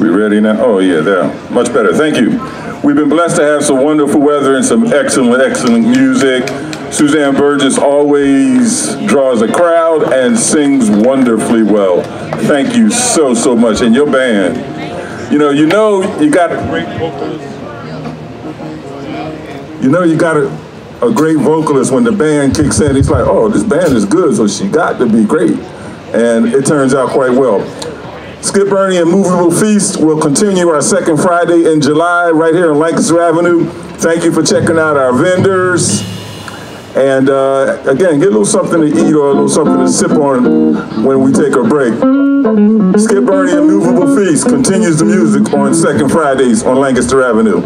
We ready now? Oh yeah, there. Much better. Thank you. We've been blessed to have some wonderful weather and some excellent, excellent music. Suzanne Burgess always draws a crowd and sings wonderfully well. Thank you so, so much. And your band. You know, you know you got a great vocalist. You know you got a, a great vocalist when the band kicks in. It's like, oh, this band is good, so she got to be great. And it turns out quite well. Skip Burney and Moveable Feast will continue our second Friday in July right here on Lancaster Avenue. Thank you for checking out our vendors. And uh, again, get a little something to eat or a little something to sip on when we take a break. Skip Burney and Moveable Feast continues the music on second Fridays on Lancaster Avenue.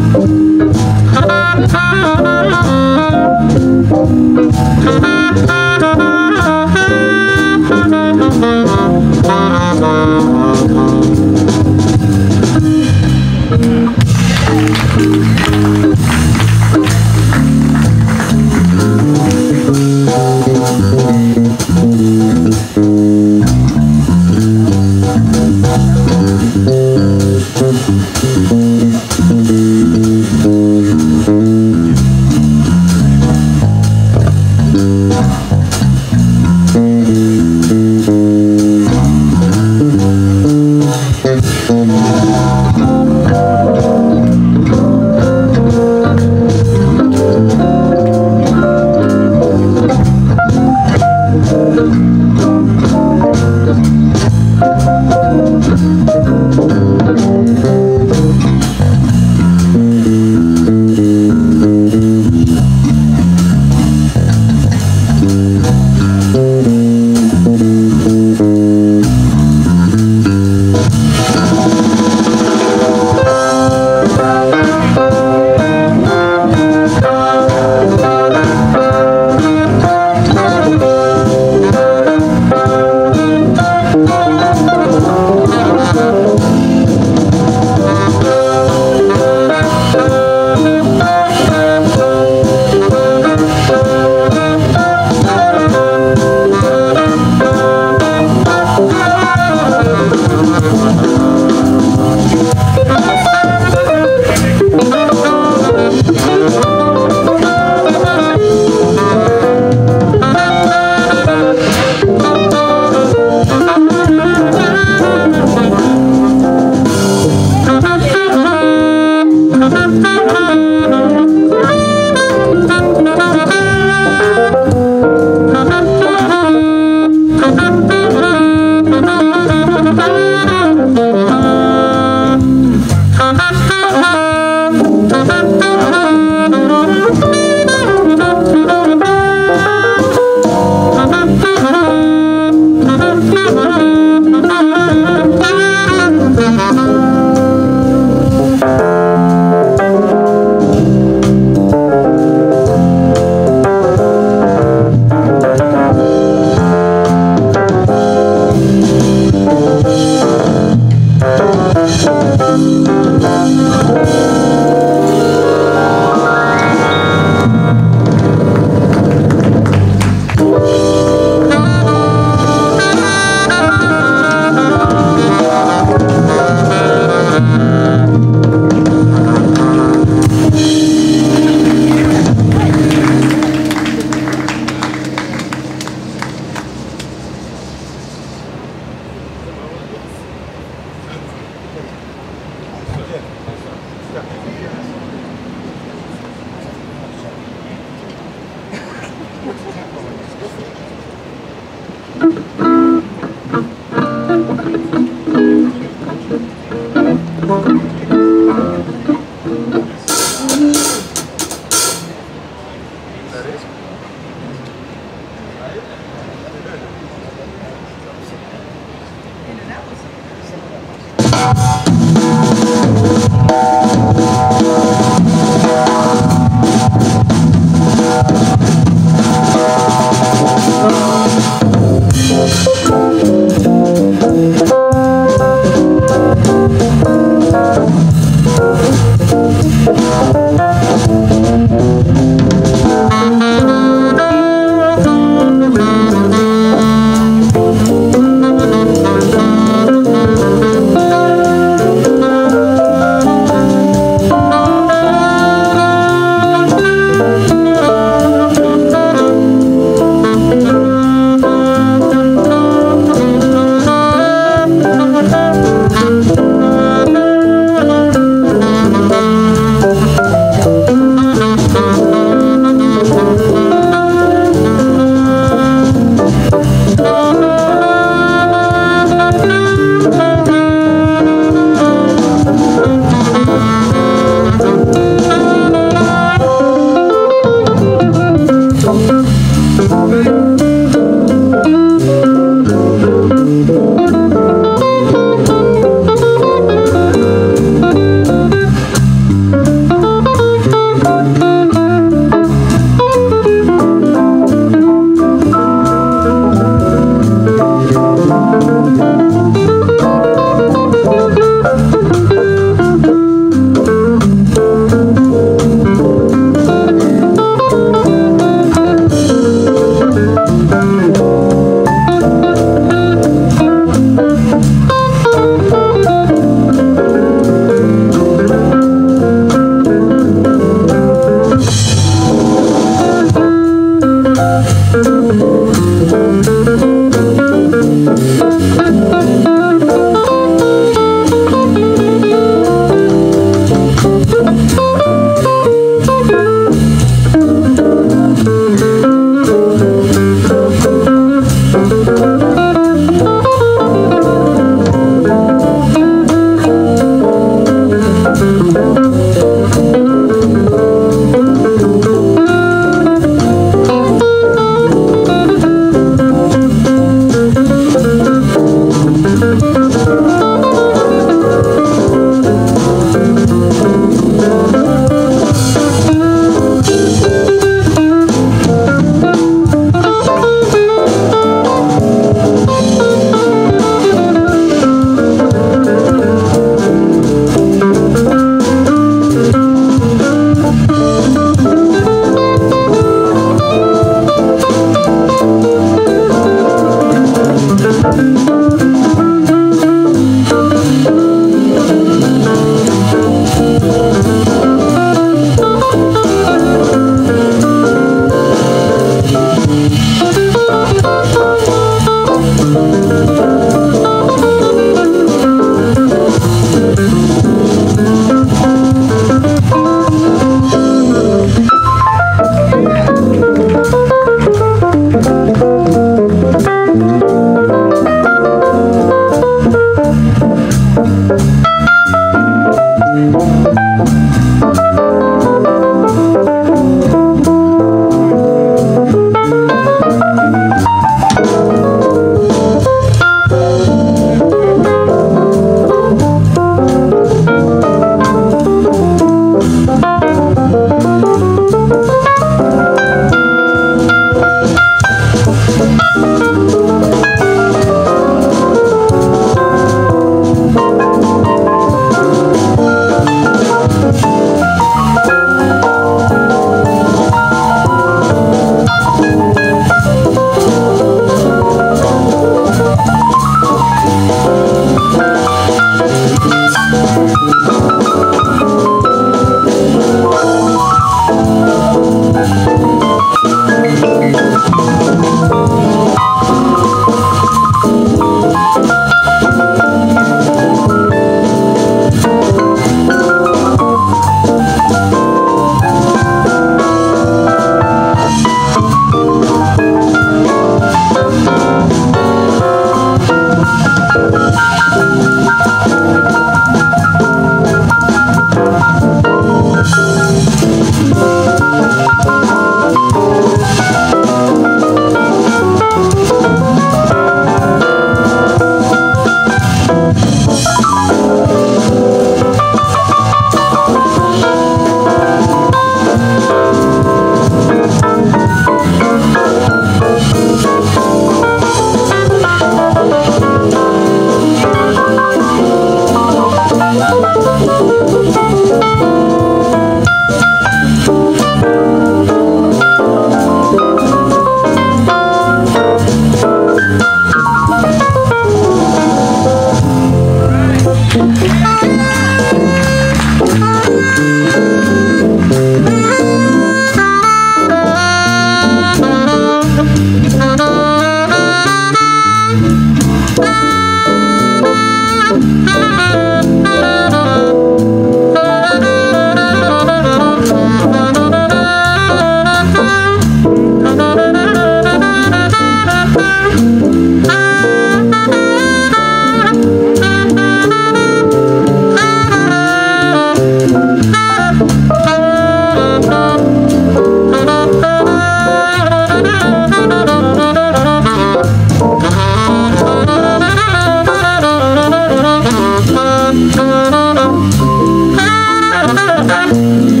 time.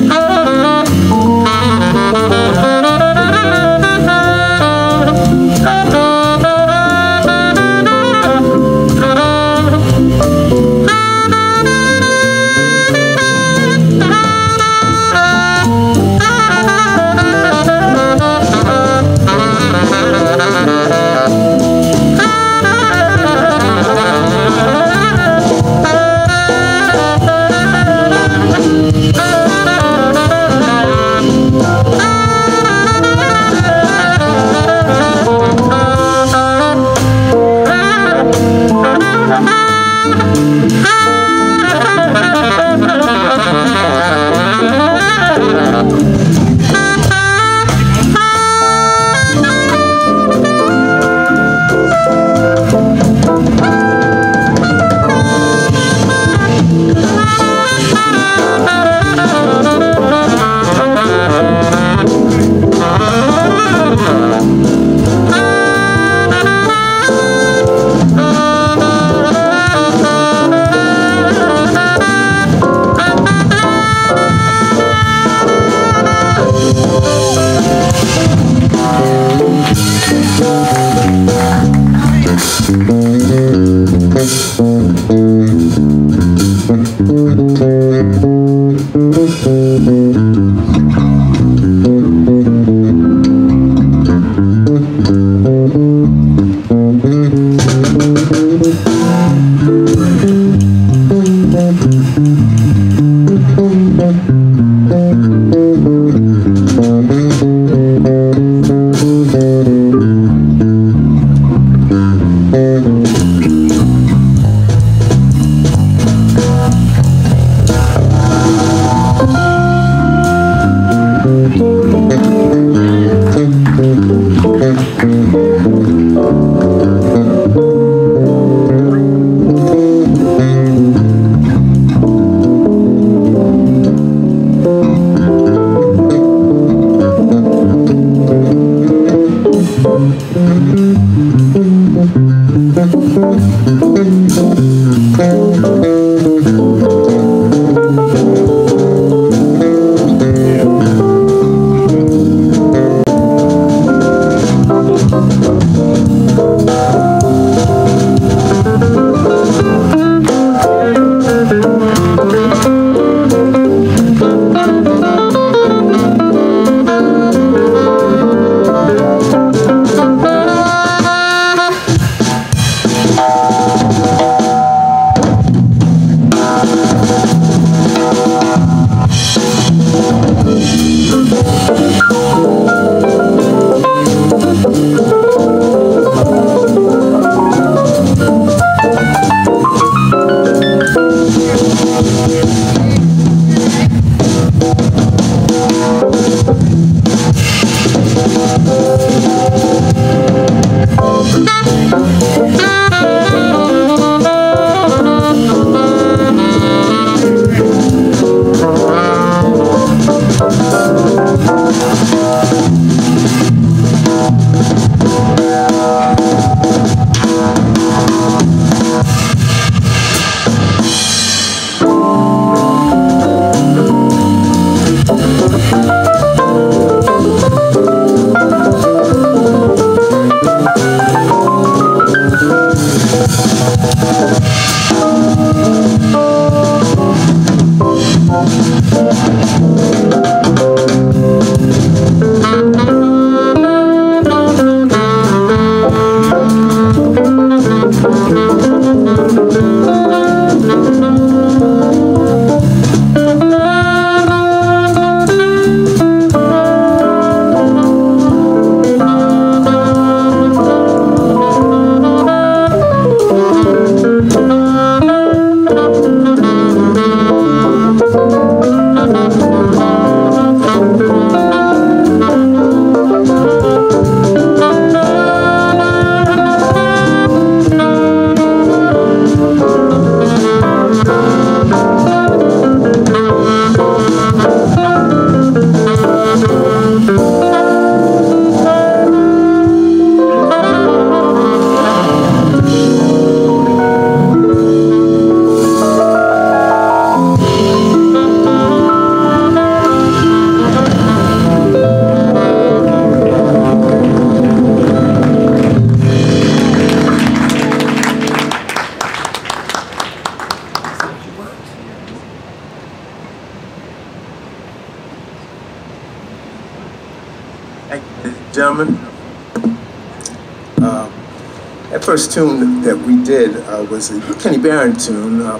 Did uh, was a Kenny Barron tune, uh,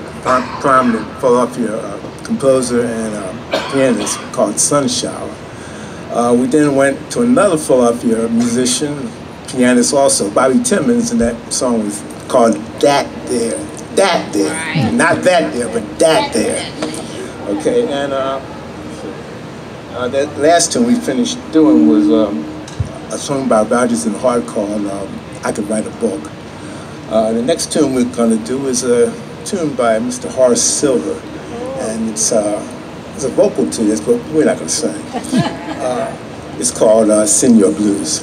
prominent Philadelphia uh, composer and uh, pianist called Sun Shower. Uh, we then went to another Philadelphia musician, pianist also, Bobby Timmons, and that song was called Dat Dere. Dat Dere. Right. Not that there, but Dat Dere. Okay, and uh, uh, that last tune we finished doing was um, a song by Rodgers and Hart called um, I Could Write a Book. Uh, the next tune we're going to do is a tune by Mr. Horace Silver, and it's, uh, it's a vocal this, but we're not going to sing. Uh, it's called uh, Señor Blues.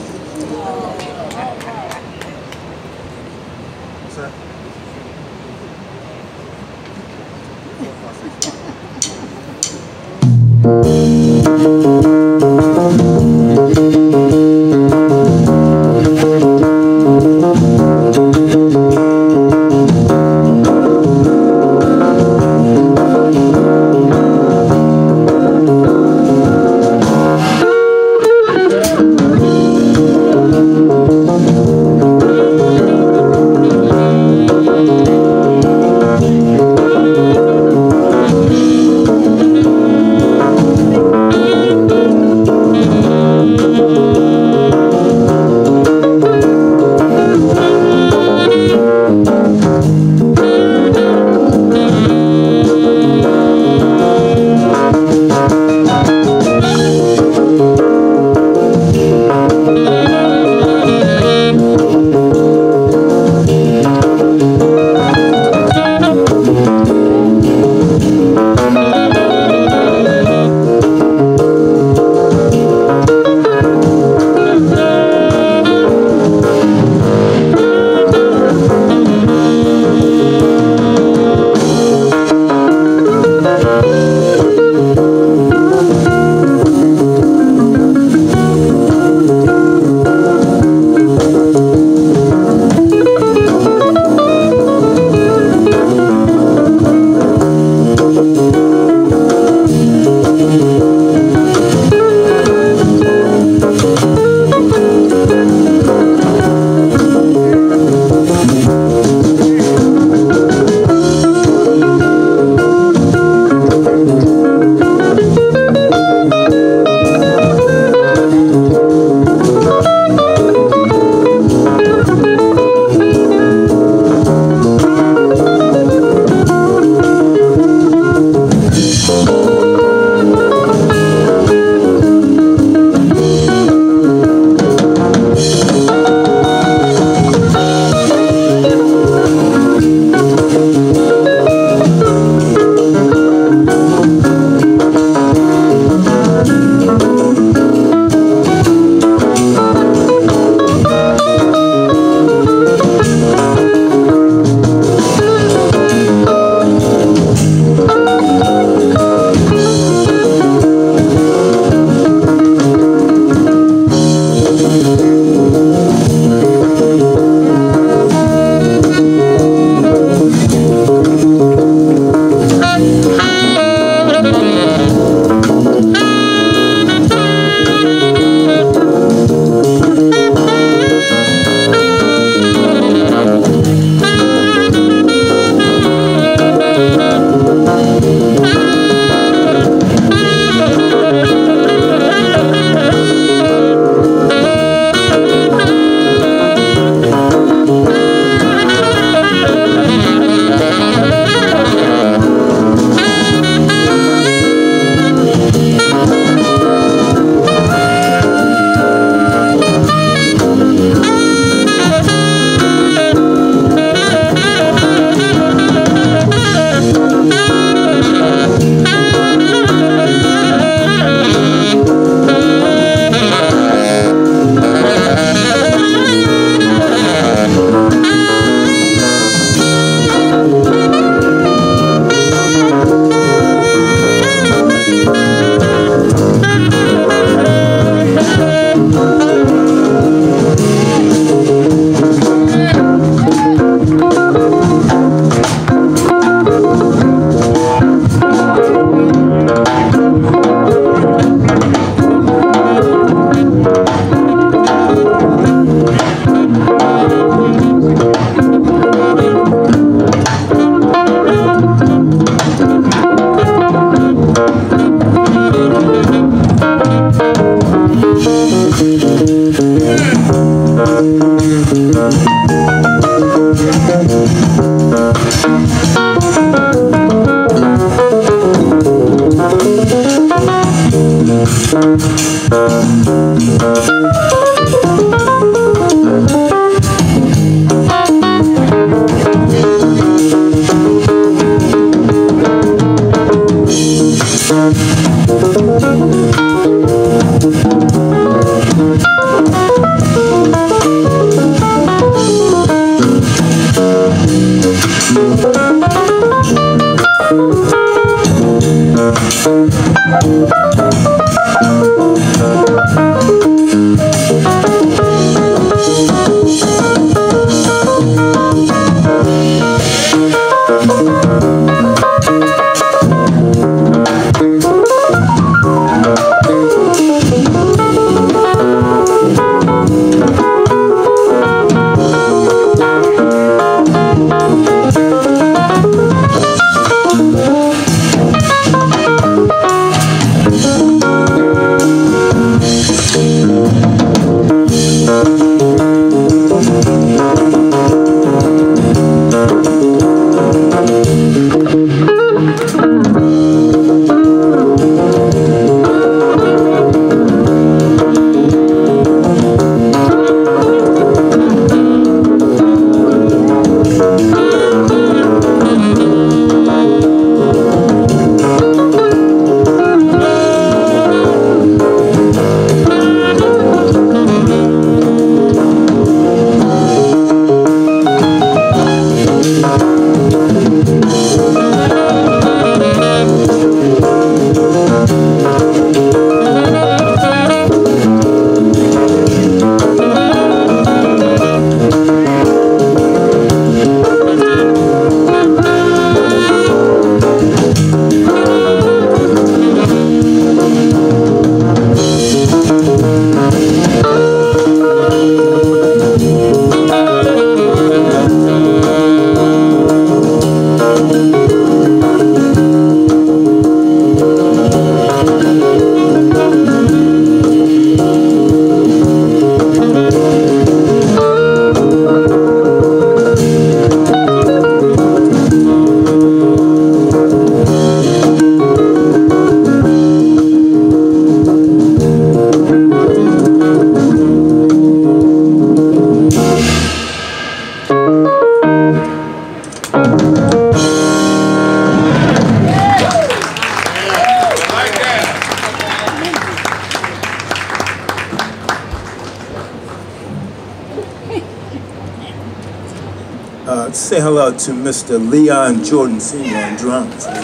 Hello to Mr. Leon Jordan Sr. on drums. Uh,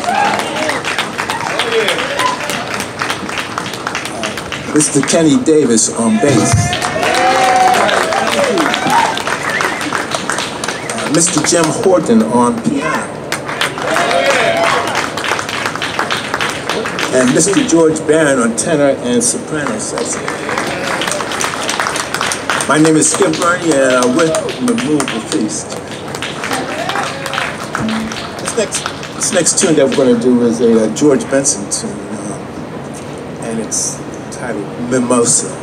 Mr. Kenny Davis on bass. Uh, Mr. Jim Horton on piano. And Mr. George Barron on tenor and soprano saxophone. My name is Skip Burney and I'm with the Feast. This next, this next tune that we're going to do is a, uh, George Benson tune, uh, and it's titled Mimosa.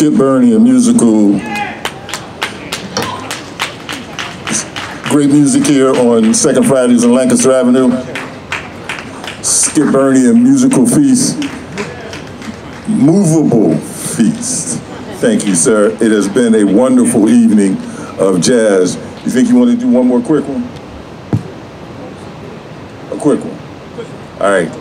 Skip Burney, a musical, great music here on Second Fridays on Lancaster Avenue. Skip Burney, a musical feast, Moveable Feast. Thank you, sir. It has been a wonderful evening of jazz. You think you want to do one more quick one? A quick one. All right.